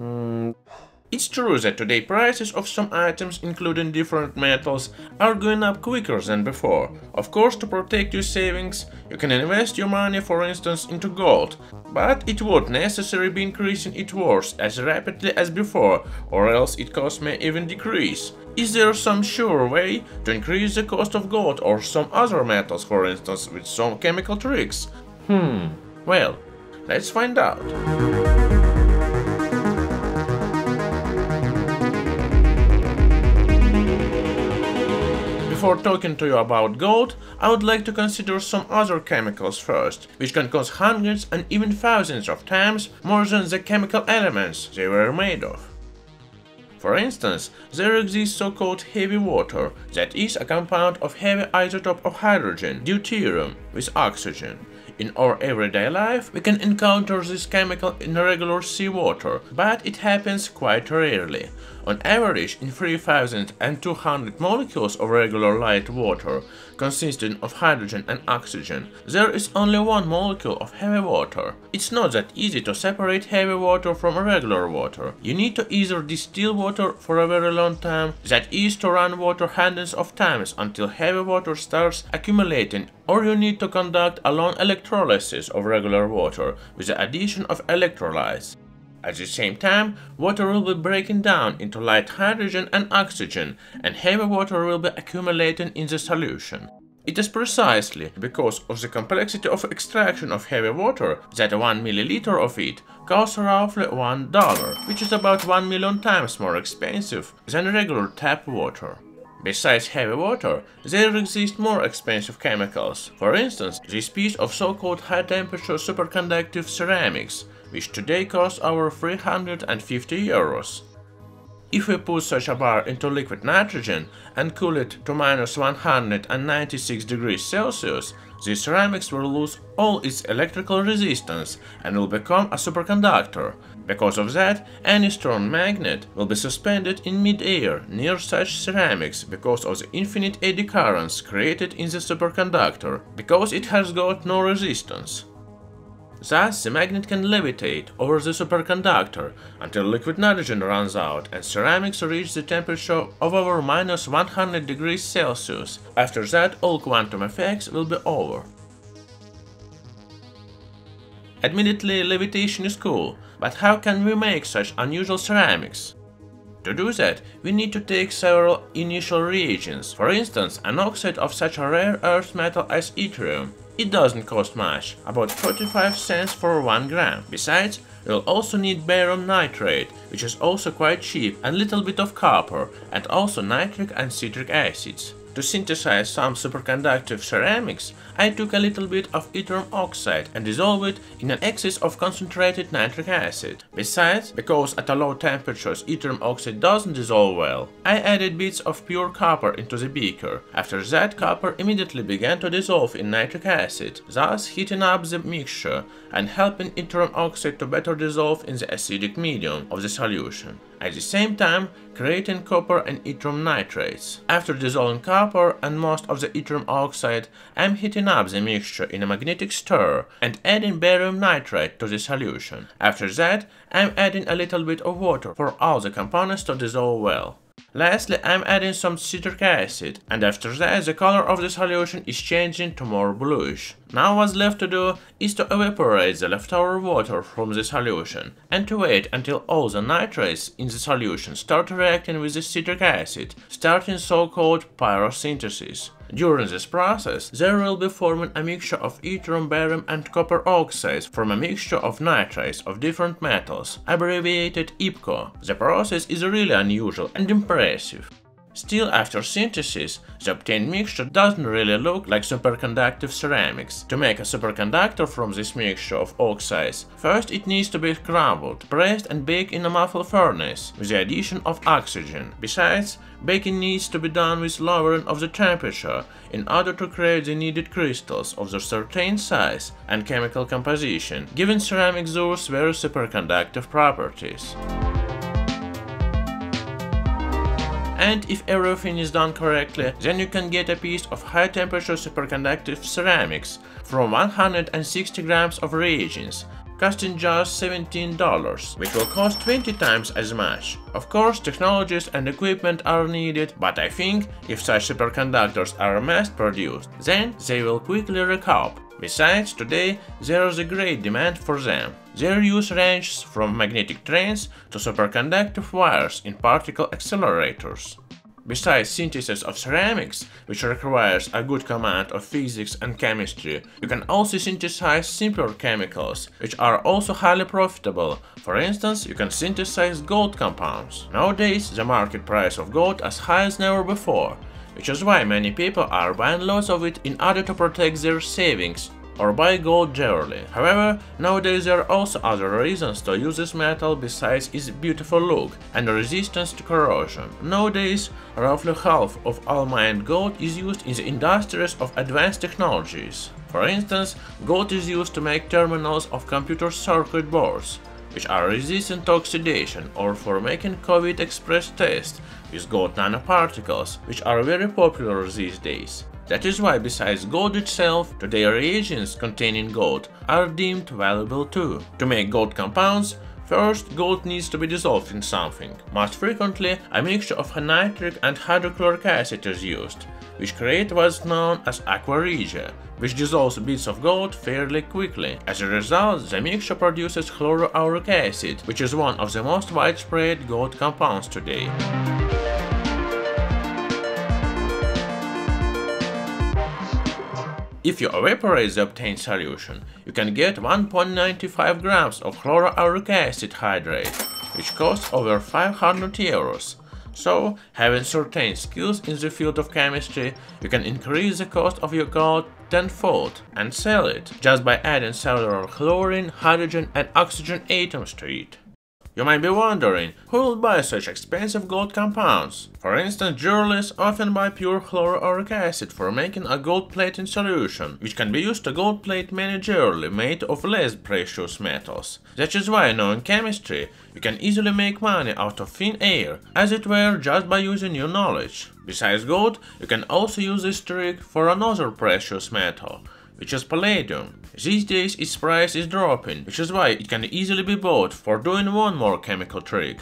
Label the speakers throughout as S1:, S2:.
S1: Hmm. It's true that today prices of some items, including different metals, are going up quicker than before. Of course, to protect your savings, you can invest your money, for instance, into gold, but it won't necessarily be increasing its worth as rapidly as before, or else its cost may even decrease. Is there some sure way to increase the cost of gold or some other metals, for instance, with some chemical tricks? Hmm, well, let's find out. Before talking to you about gold, I would like to consider some other chemicals first, which can cost hundreds and even thousands of times more than the chemical elements they were made of. For instance, there exists so-called heavy water, that is a compound of heavy isotope of hydrogen, deuterium, with oxygen. In our everyday life, we can encounter this chemical in regular seawater, but it happens quite rarely. On average, in 3200 molecules of regular light water, consisting of hydrogen and oxygen, there is only one molecule of heavy water. It's not that easy to separate heavy water from regular water. You need to either distill water for a very long time, that is to run water hundreds of times until heavy water starts accumulating or you need to conduct a long electrolysis of regular water with the addition of electrolytes. At the same time, water will be breaking down into light hydrogen and oxygen, and heavy water will be accumulating in the solution. It is precisely because of the complexity of extraction of heavy water that 1 milliliter of it costs roughly $1, which is about 1 million times more expensive than regular tap water. Besides heavy water, there exist more expensive chemicals. For instance, this piece of so-called high-temperature superconductive ceramics, which today costs over 350 euros. If we put such a bar into liquid nitrogen and cool it to minus 196 degrees Celsius, the ceramics will lose all its electrical resistance and will become a superconductor. Because of that, any strong magnet will be suspended in mid-air near such ceramics because of the infinite eddy currents created in the superconductor, because it has got no resistance. Thus, the magnet can levitate over the superconductor until liquid nitrogen runs out and ceramics reach the temperature of over minus 100 degrees Celsius. After that, all quantum effects will be over. Admittedly, levitation is cool, but how can we make such unusual ceramics? To do that, we need to take several initial reagents, for instance, an oxide of such a rare earth metal as yttrium, it doesn't cost much, about 45 cents for 1 gram. Besides, you'll also need barium nitrate, which is also quite cheap, and little bit of copper, and also nitric and citric acids. To synthesize some superconductive ceramics, I took a little bit of yttrium oxide and dissolved it in an excess of concentrated nitric acid. Besides, because at a low temperatures yttrium oxide doesn't dissolve well, I added bits of pure copper into the beaker. After that, copper immediately began to dissolve in nitric acid, thus heating up the mixture and helping yttrium oxide to better dissolve in the acidic medium of the solution at the same time creating copper and yttrium nitrates. After dissolving copper and most of the yttrium oxide, I'm heating up the mixture in a magnetic stir and adding barium nitrate to the solution. After that, I'm adding a little bit of water for all the components to dissolve well. Lastly, I'm adding some citric acid, and after that the color of the solution is changing to more bluish. Now what's left to do is to evaporate the leftover water from the solution, and to wait until all the nitrates in the solution start reacting with the citric acid, starting so-called pyrosynthesis. During this process, there will be forming a mixture of yttrium, barium and copper oxides from a mixture of nitrates of different metals, abbreviated YBCO. The process is really unusual and impressive. Still, after synthesis, the obtained mixture doesn't really look like superconductive ceramics. To make a superconductor from this mixture of oxides, first it needs to be crumbled, pressed and baked in a muffle furnace with the addition of oxygen. Besides, baking needs to be done with lowering of the temperature in order to create the needed crystals of the certain size and chemical composition, giving ceramics those very superconductive properties. And if everything is done correctly, then you can get a piece of high temperature superconductive ceramics from 160 grams of reagents, costing just $17, which will cost 20 times as much. Of course, technologies and equipment are needed, but I think if such superconductors are mass-produced, then they will quickly recoup. Besides, today there is a great demand for them. Their use ranges from magnetic trains to superconductive wires in particle accelerators. Besides synthesis of ceramics, which requires a good command of physics and chemistry, you can also synthesize simpler chemicals, which are also highly profitable. For instance, you can synthesize gold compounds. Nowadays, the market price of gold is high as never before, which is why many people are buying lots of it in order to protect their savings or buy gold generally. However, nowadays there are also other reasons to use this metal besides its beautiful look and resistance to corrosion. Nowadays, roughly half of all mined gold is used in the industries of advanced technologies. For instance, gold is used to make terminals of computer circuit boards, which are resistant to oxidation, or for making COVID express tests with gold nanoparticles, which are very popular these days. That is why besides gold itself, today reagents containing gold are deemed valuable too. To make gold compounds, First, gold needs to be dissolved in something. Most frequently, a mixture of nitric and hydrochloric acid is used, which create what's known as aqua regia, which dissolves bits of gold fairly quickly. As a result, the mixture produces chloroauric acid, which is one of the most widespread gold compounds today. If you evaporate the obtained solution, you can get 1.95 grams of chloroauric acid hydrate, which costs over 500 euros. So, having certain skills in the field of chemistry, you can increase the cost of your gold tenfold and sell it just by adding several chlorine, hydrogen and oxygen atoms to it. You might be wondering, who will buy such expensive gold compounds? For instance, jewelers often buy pure chloroauric acid for making a gold plating solution, which can be used to gold plate many jewelry made of less precious metals. That is why, knowing chemistry, you can easily make money out of thin air, as it were just by using your knowledge. Besides gold, you can also use this trick for another precious metal, which is palladium. These days its price is dropping, which is why it can easily be bought for doing one more chemical trick.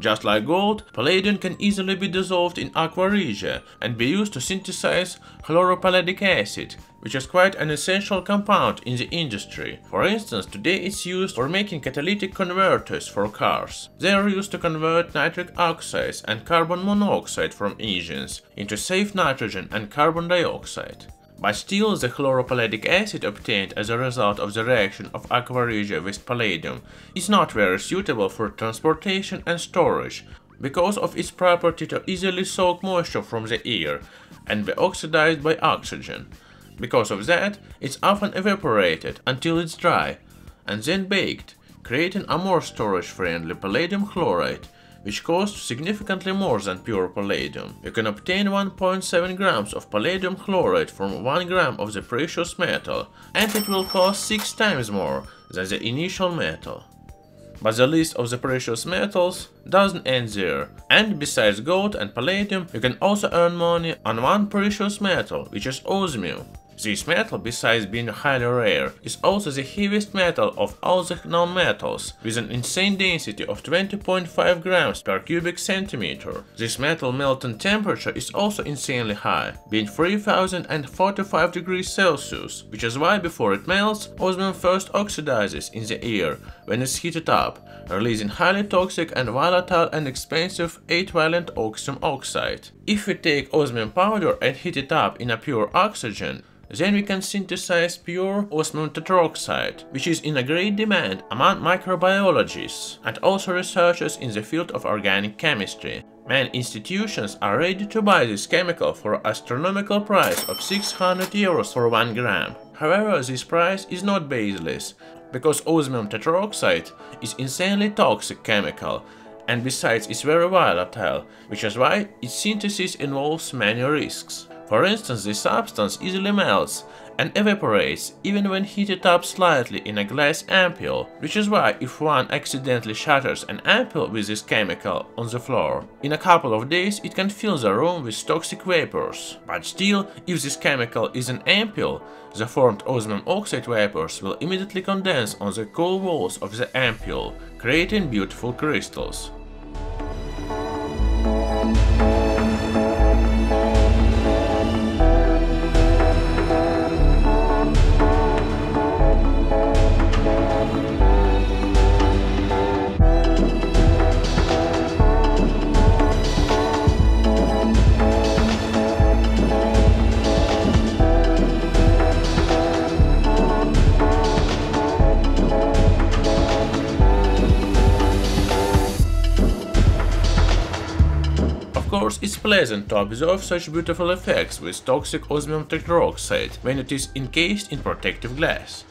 S1: Just like gold, palladium can easily be dissolved in aqua regia and be used to synthesize chloropalladic acid, which is quite an essential compound in the industry. For instance, today it's used for making catalytic converters for cars. They are used to convert nitric oxides and carbon monoxide from engines into safe nitrogen and carbon dioxide. But still, the chloropalladic acid obtained as a result of the reaction of aqua regia with palladium is not very suitable for transportation and storage, because of its property to easily soak moisture from the air and be oxidized by oxygen. Because of that, it's often evaporated until it's dry, and then baked, creating a more storage-friendly palladium chloride, which costs significantly more than pure palladium. You can obtain 1.7 grams of palladium chloride from 1 gram of the precious metal, and it will cost 6 times more than the initial metal. But the list of the precious metals doesn't end there, and besides gold and palladium, you can also earn money on one precious metal, which is osmium. This metal, besides being highly rare, is also the heaviest metal of all the known metals, with an insane density of 20.5 grams per cubic centimeter. This metal melting temperature is also insanely high, being 3045 degrees Celsius, which is why before it melts, osmium first oxidizes in the air when it's heated up, releasing highly toxic and volatile and expensive 8-valent oxygen oxide. If we take osmium powder and heat it up in a pure oxygen, then we can synthesize pure osmium tetroxide, which is in a great demand among microbiologists and also researchers in the field of organic chemistry. Many institutions are ready to buy this chemical for astronomical price of 600 euros for 1 gram. However, this price is not baseless, because osmium tetroxide is insanely toxic chemical and besides it's very volatile, which is why its synthesis involves many risks. For instance, this substance easily melts and evaporates even when heated up slightly in a glass ampoule, which is why if one accidentally shatters an ampoule with this chemical on the floor, in a couple of days it can fill the room with toxic vapors. But still, if this chemical is an ampoule, the formed osmium oxide vapors will immediately condense on the cool walls of the ampoule, creating beautiful crystals. Course, it's pleasant to observe such beautiful effects with toxic osmium tetroxide when it is encased in protective glass.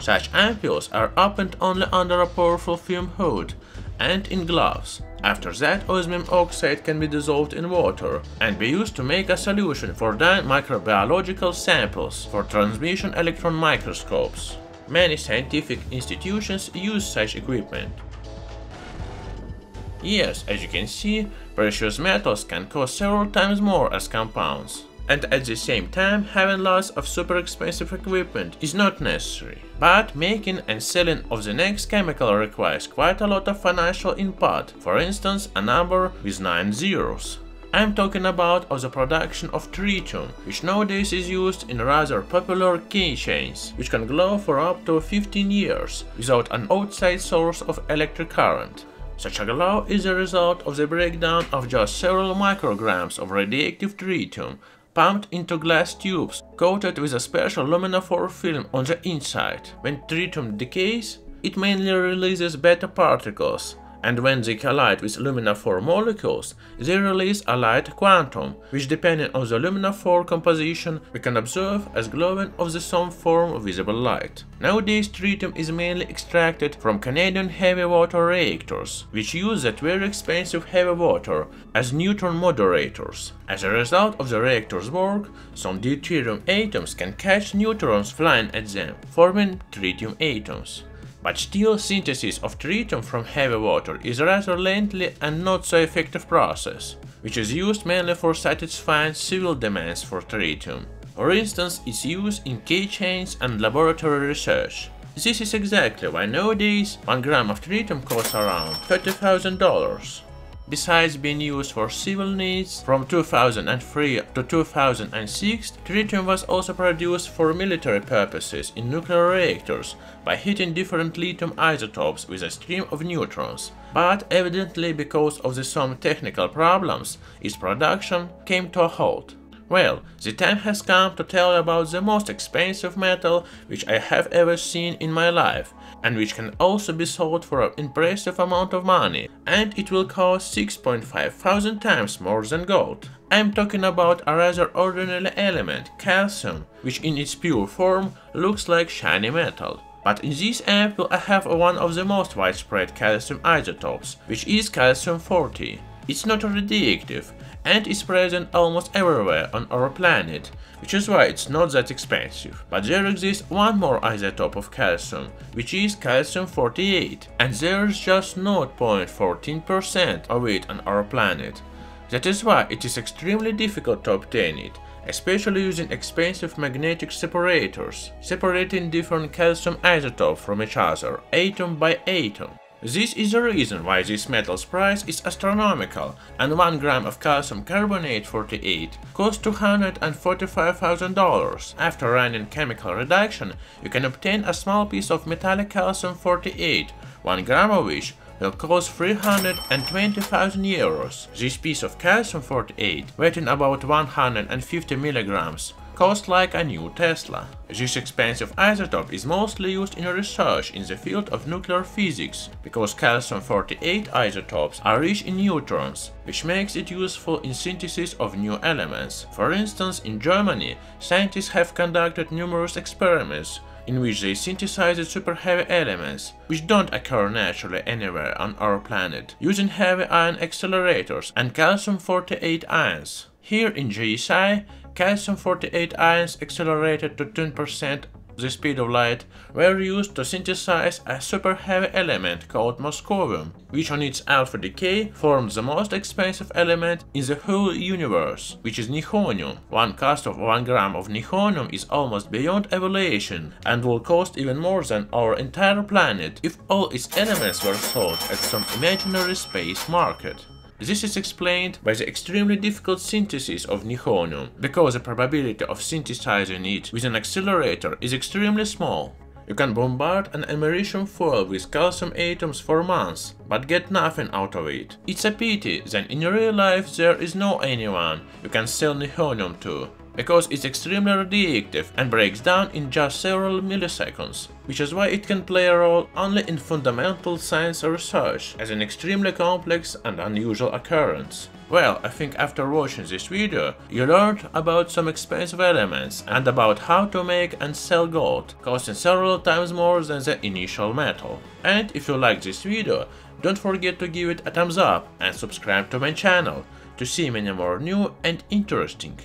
S1: Such ampoules are opened only under a powerful fume hood and in gloves. After that, osmium oxide can be dissolved in water and be used to make a solution for dyeing microbiological samples for transmission electron microscopes. Many scientific institutions use such equipment. Yes, as you can see, precious metals can cost several times more as compounds. And at the same time, having lots of super expensive equipment is not necessary. But making and selling of the next chemical requires quite a lot of financial input, for instance a number with 9 zeros. I'm talking about of the production of tritium, which nowadays is used in rather popular keychains, which can glow for up to 15 years without an outside source of electric current. Such a glow is a result of the breakdown of just several micrograms of radioactive tritium pumped into glass tubes coated with a special luminophore film on the inside. When tritium decays, it mainly releases beta particles, and when they collide with lumina, luminophore molecules, they release a light quantum, which depending on the lumina luminophore composition we can observe as glowing of the some form of visible light. Nowadays tritium is mainly extracted from Canadian heavy water reactors, which use that very expensive heavy water as neutron moderators. As a result of the reactor's work, some deuterium atoms can catch neutrons flying at them, forming tritium atoms. But still, synthesis of tritium from heavy water is a rather lengthy and not so effective process, which is used mainly for satisfying civil demands for tritium. For instance, its use in keychains and laboratory research. This is exactly why nowadays 1 gram of tritium costs around $30,000. Besides being used for civil needs, from 2003 to 2006, tritium was also produced for military purposes in nuclear reactors by hitting different lithium isotopes with a stream of neutrons. But evidently because of the some technical problems, its production came to a halt. Well, the time has come to tell you about the most expensive metal which I have ever seen in my life, and which can also be sold for an impressive amount of money, and it will cost 6.5 thousand times more than gold. I'm talking about a rather ordinary element, calcium, which in its pure form looks like shiny metal. But in this ampoule I have one of the most widespread calcium isotopes, which is calcium-40. It's not radioactive, and is present almost everywhere on our planet, which is why it's not that expensive. But there exists one more isotope of calcium, which is calcium-48, and there's just 0.14% of it on our planet. That is why it is extremely difficult to obtain it, especially using expensive magnetic separators, separating different calcium isotopes from each other, atom by atom. This is the reason why this metal's price is astronomical, and 1 gram of calcium carbonate 48 costs $245,000. After running chemical reduction, you can obtain a small piece of metallic calcium 48, 1 gram of which will cost 320,000 euros. This piece of calcium 48, weighing about 150 milligrams, cost like a new Tesla. This expensive isotope is mostly used in research in the field of nuclear physics, because calcium-48 isotopes are rich in neutrons, which makes it useful in synthesis of new elements. For instance, in Germany, scientists have conducted numerous experiments in which they synthesized super heavy elements, which don't occur naturally anywhere on our planet, using heavy ion accelerators and calcium-48 ions. Here in GSI, calcium-48 ions accelerated to 10% the speed of light were used to synthesize a super heavy element called moscovium, which on its alpha decay forms the most expensive element in the whole universe, which is nihonium. One cost of 1 gram of nihonium is almost beyond evaluation and will cost even more than our entire planet if all its elements were sold at some imaginary space market. This is explained by the extremely difficult synthesis of nihonium, because the probability of synthesizing it with an accelerator is extremely small. You can bombard an americium foil with calcium atoms for months, but get nothing out of it. It's a pity that in real life there is no anyone you can sell nihonium to, because it's extremely radioactive and breaks down in just several milliseconds, which is why it can play a role only in fundamental science research as an extremely complex and unusual occurrence. Well, I think after watching this video, you learned about some expensive elements and about how to make and sell gold, costing several times more than the initial metal. And if you like this video, don't forget to give it a thumbs up and subscribe to my channel to see many more new and interesting